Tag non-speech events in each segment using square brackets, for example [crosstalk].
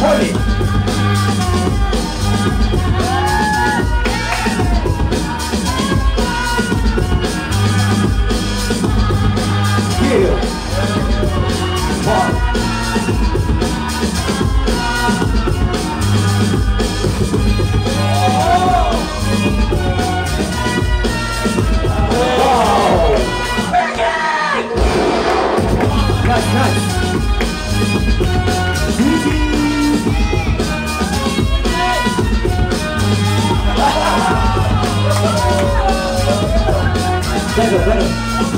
Hold eso, claro.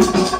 We [laughs] got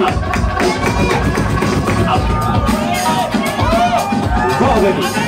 Go, baby.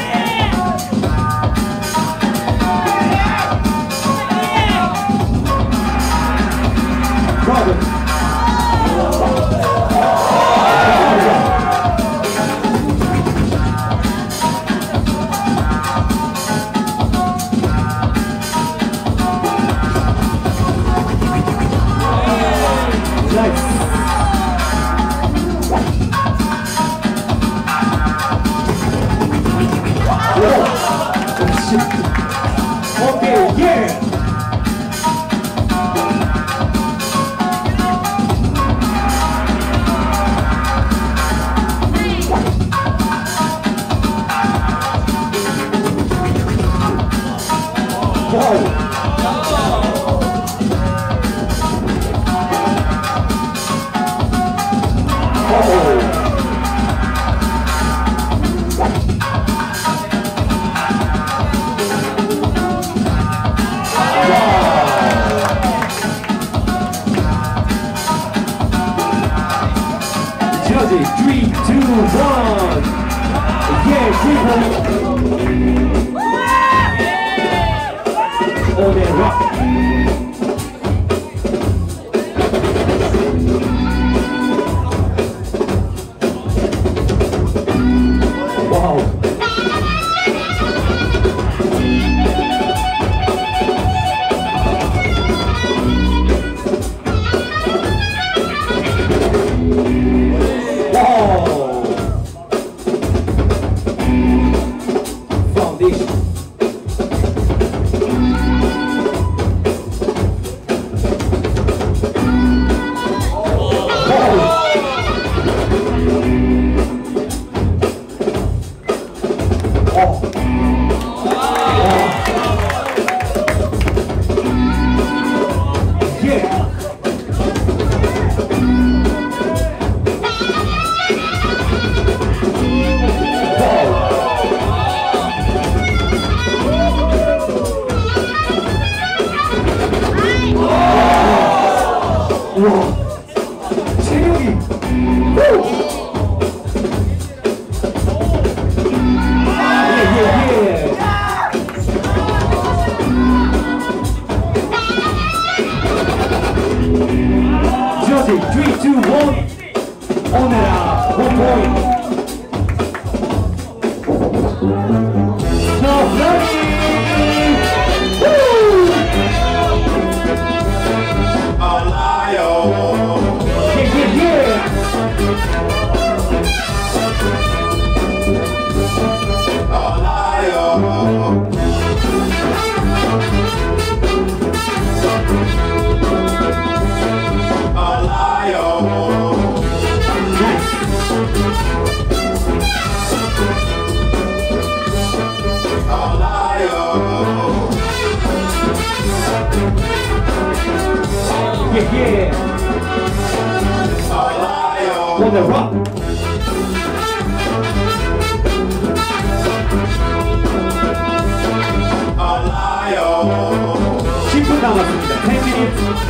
십 분 남았습니다. 10 minutes.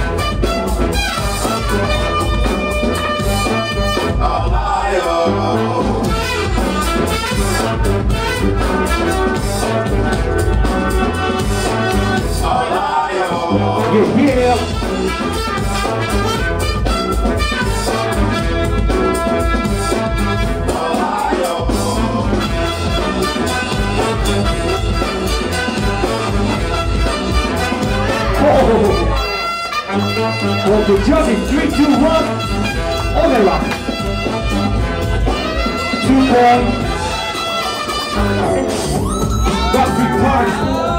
Yeah, yeah. Oh. Okay, judges, three, two, one. OhneRock. Two points. Rock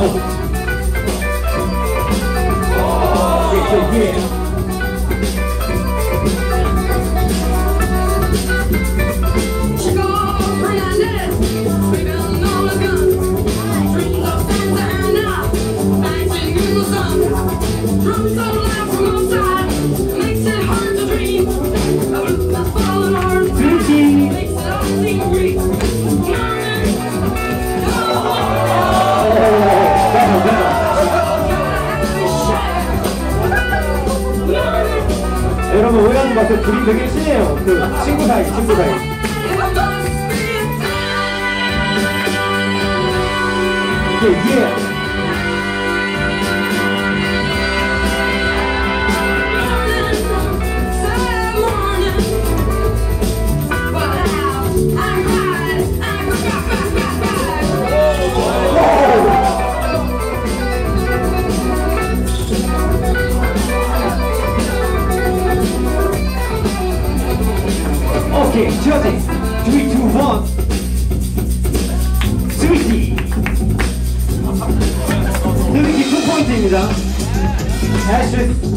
호. 여러분 오해하지 마세요. 둘이 되게 친해요. 그 친구 사이, 친구 사이. It must 오케이 저지 3, 2, 1 스위치 스위치 2포인트입니다. 다시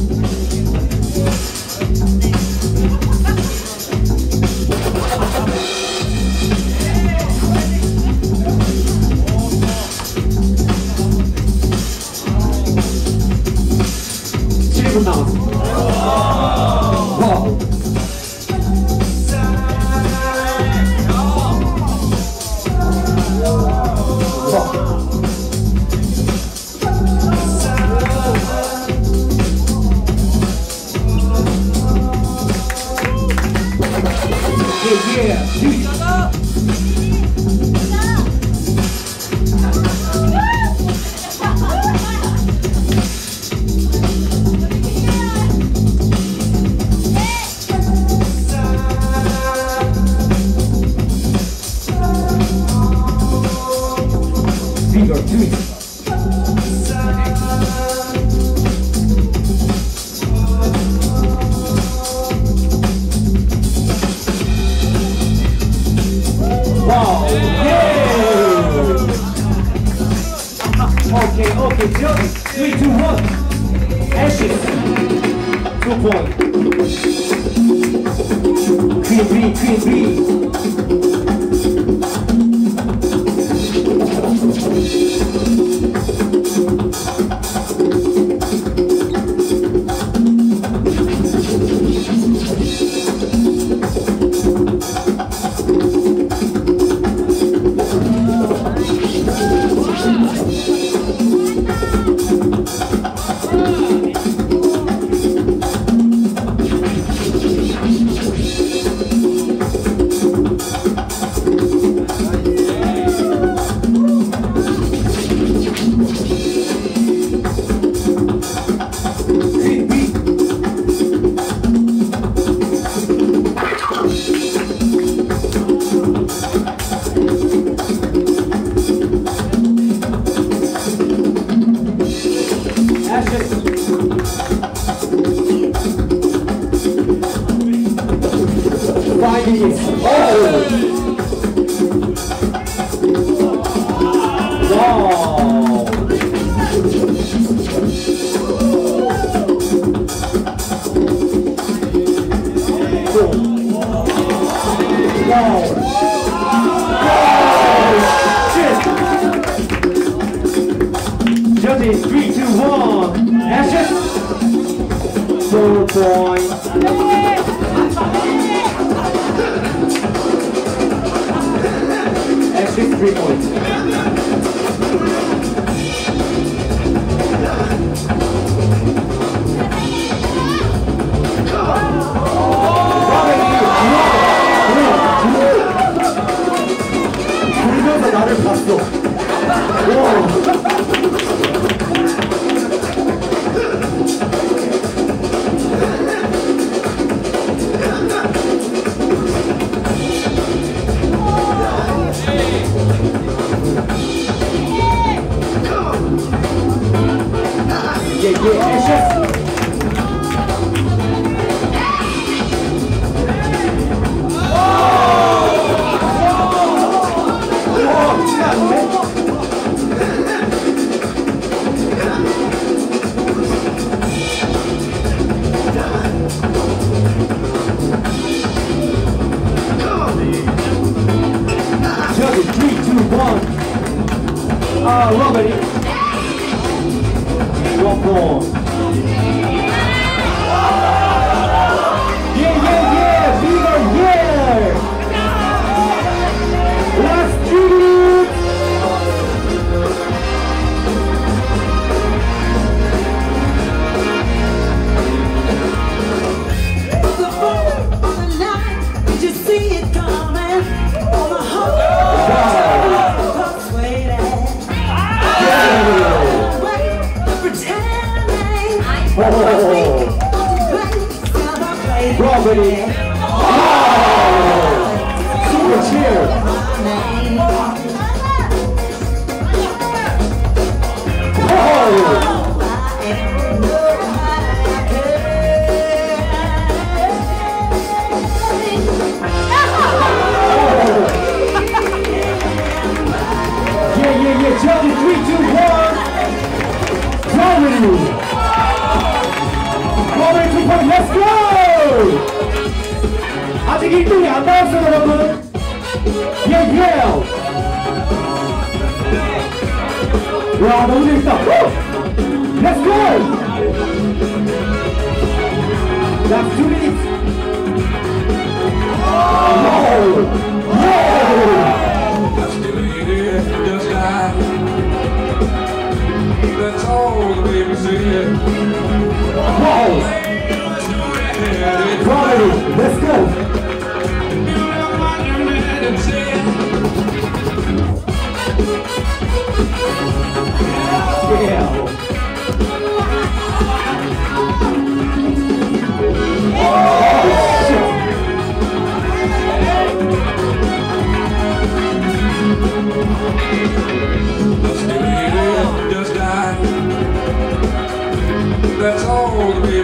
Gracias. Go on, baby. Let's go! 아직 1등이 안 나왔어요, 여러분. 예, 예. 와, 너무 재밌다. 후! Let's go! That's two minutes. Whoa! Whoa! Just die. That's all the baby said. Whoa! Gravity. Let's go. That's all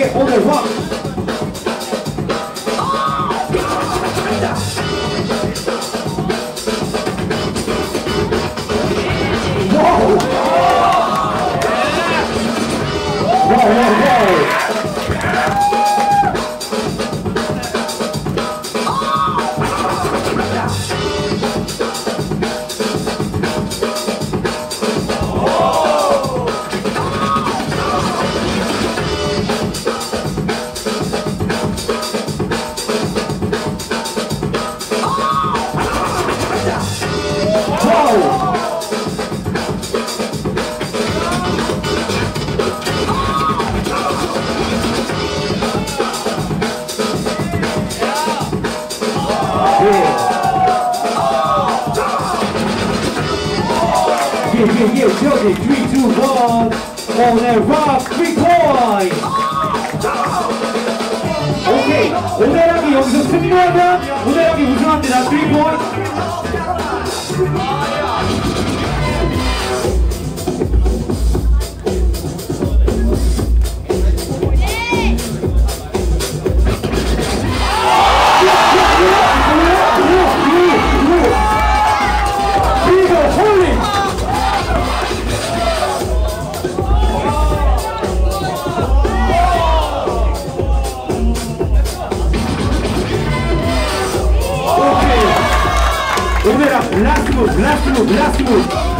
Yeah, on the rock. yo, yo, yo, three, two, one. OhneRock, three point. 오케이, 오메락이 여기서 승리하면 오메락이 three points. máximo, máximo.